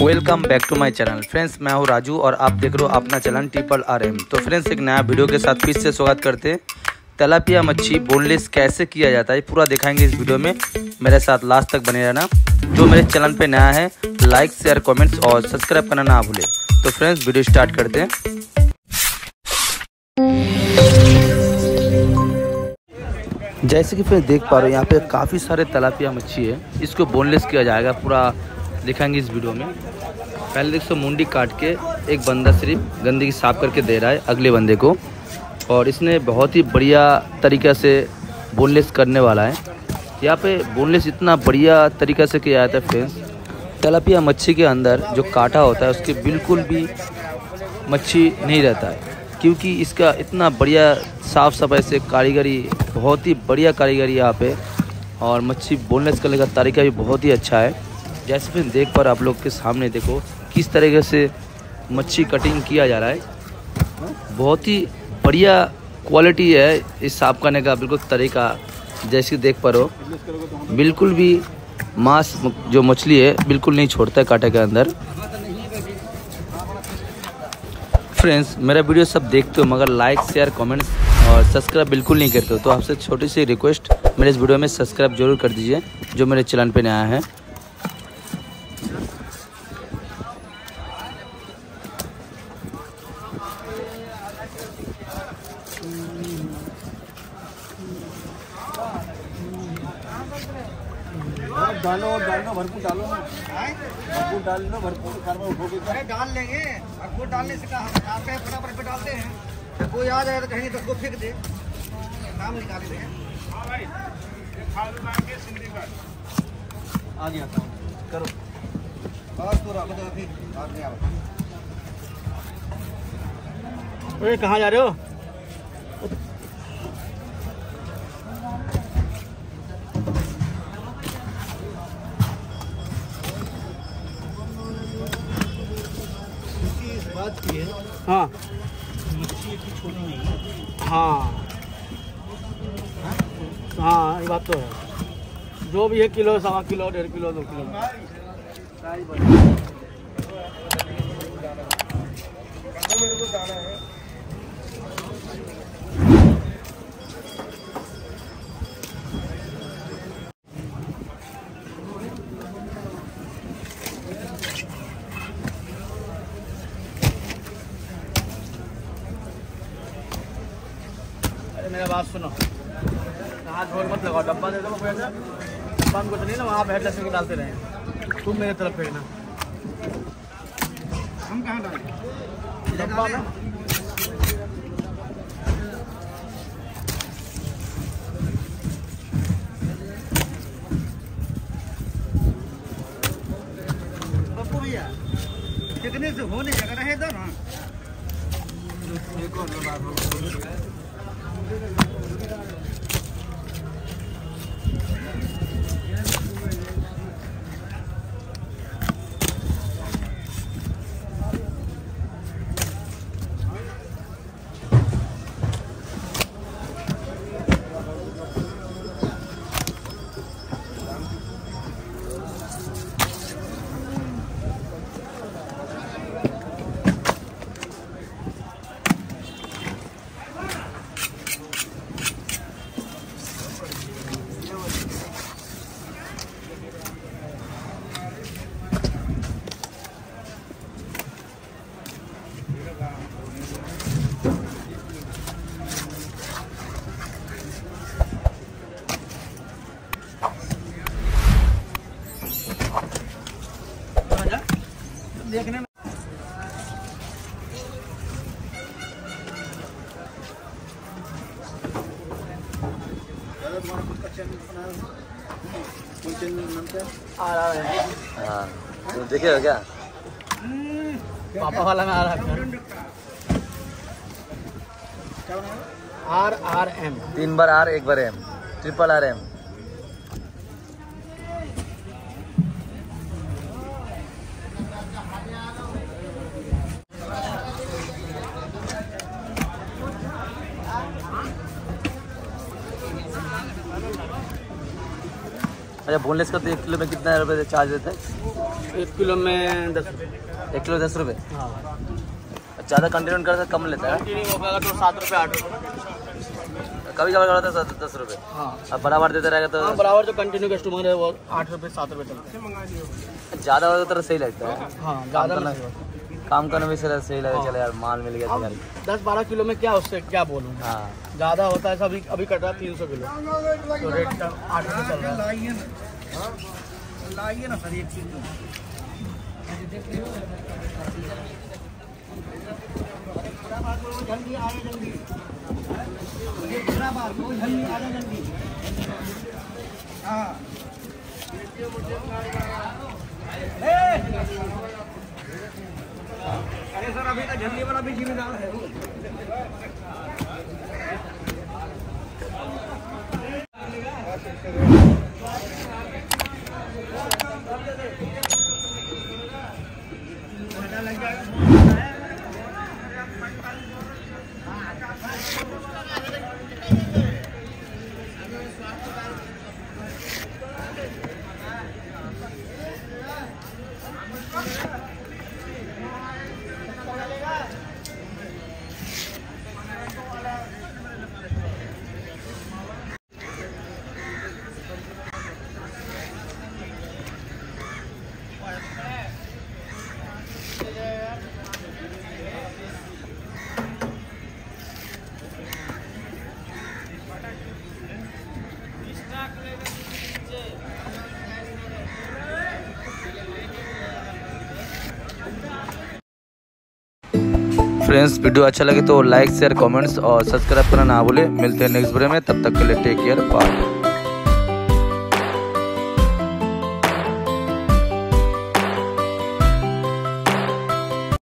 Welcome back to my channel friends मैं हूँ राजू और आप देख रहे हो अपना चैनल ट्रिपल आर एम तो फ्रेंड्स एक नया वीडियो के साथ फिर से स्वागत करते हैं। तलापिया मच्छी बोनलेस कैसे किया जाता है पूरा दिखाएँगे इस वीडियो में। मेरे साथ लास्ट तक बने रहना। जो मेरे चैनल पे नया है लाइक शेयर कमेंट्स और सब्सक्राइब करना ना भूले। तो फ्रेंड्स वीडियो स्टार्ट करते हैं। जैसे कि फिर देख पा रहे हो, यहाँ पे काफ़ी सारे तलापिया मच्छी है। इसको बोनलेस किया जाएगा, पूरा दिखाएँगे इस वीडियो में। पहले देख सो मुंडी काट के एक बंदा सिर्फ़ गंदगी साफ़ करके दे रहा है अगले बंदे को। और इसने बहुत ही बढ़िया तरीक़े से बोनलेस करने वाला है। यहाँ पे बोनलेस इतना बढ़िया तरीक़ा से किया जाता है फ्रेंड्स तलापिया मच्छी के अंदर जो काटा होता है, उसके बिल्कुल भी मच्छी नहीं रहता है। क्योंकि इसका इतना बढ़िया साफ़ सफ़ाई से कारीगरी, बहुत ही बढ़िया कारीगरी यहाँ पे। और मच्छी बोनलेस करने का तरीका भी बहुत ही अच्छा है। जैसे फिर देख पर आप लोग के सामने देखो किस तरीके से मच्छी कटिंग किया जा रहा है। बहुत ही बढ़िया क्वालिटी है इस साफ़ करने का, बिल्कुल तरीका जैसे देख पर हो। बिल्कुल भी मांस जो मछली है, बिल्कुल नहीं छोड़ता है कांटे के अंदर। फ्रेंड्स मेरा वीडियो सब देखते हो, मगर लाइक शेयर कमेंट्स और सब्सक्राइब बिल्कुल नहीं करते हो। तो आपसे छोटी सी रिक्वेस्ट मेरे इस वीडियो में सब्सक्राइब ज़रूर कर दीजिए, जो मेरे चैनल पे नया है। डालो और डालना भरपूर डालो ना। भरपूर डालना भरपूर karma उठोगे अरे डाल लेंगे। अब वो डालने से कहा? आप कहे फटाफट पे डालते हैं। तो कोई आ जाए तो कहीं तो उसको फेंक दे। काम निकाल दे आ गया था करो। बस तो रख दो फिर। आओ। अरे कहाँ जा रहे हो? बात की है। हाँ। है। हाँ। हाँ ये बात तो है। जो भी है किलो सवा किलो डेढ़ किलो दो किलो। अरे मेरा बात सुनो। हाथ झोल मत लगाओ डब्बा दे दो डब्बा में कुछ नहीं ना वहाँ हेड लक्ष्मी डालते रहे। तुम मेरे तरफ़ फेंकना। हम कहाँ डालें? डब्बा में। पप्पू भैया कितने से होने जगह रहे इधर? हाँ देखने में। आ रहा है हाँ तो देखिएगा क्या पापा वाला में आ रहा है आर आर एम। तीन बार आर एक बार एम। Triple R M. अच्छा बोनलेस का तो एक किलो में कितना रुपये चार्ज देते हैं? एक किलो में दस एक किलो दस रुपये हाँ। ज़्यादा कंटिन्यू करता कम लेता है? हो तो सात रुपये आठ रुपये कभी कभी करता है दस- रुपये हाँ। अब बराबर देता रहेगा हाँ तो बराबर जो कंटिन्यू कस्टमर है वो आठ रुपये सात रुपये चलते हैं। ज़्यादा होता तो सही लगता है। हाँ ज़्यादा नहीं। होता। काम करने में सही सही लगे हाँ। चले यार माल मिल गया तो यार दस बारह किलो में क्या उससे क्या बोलूँ? हाँ। ज़्यादा होता है अभी अभी कट रहा है तीन सौ किलो। तो रेट आठ रुपये चल रहा है। लाइए ना। सर एक किलो। जल्दी आए जल्दी। जल्दी आ जल्दी। हाँ। ए! अरे सर अभी तो झल्ली वाला भी जिम्मेदार है फ्रेंड्स, वीडियो अच्छा लगे तो लाइक, शेयर, कमेंट्स और सब्सक्राइब करना ना भूले। मिलते हैं नेक्स्ट वीडियो में, तब तक के लिए टेक केयर बाय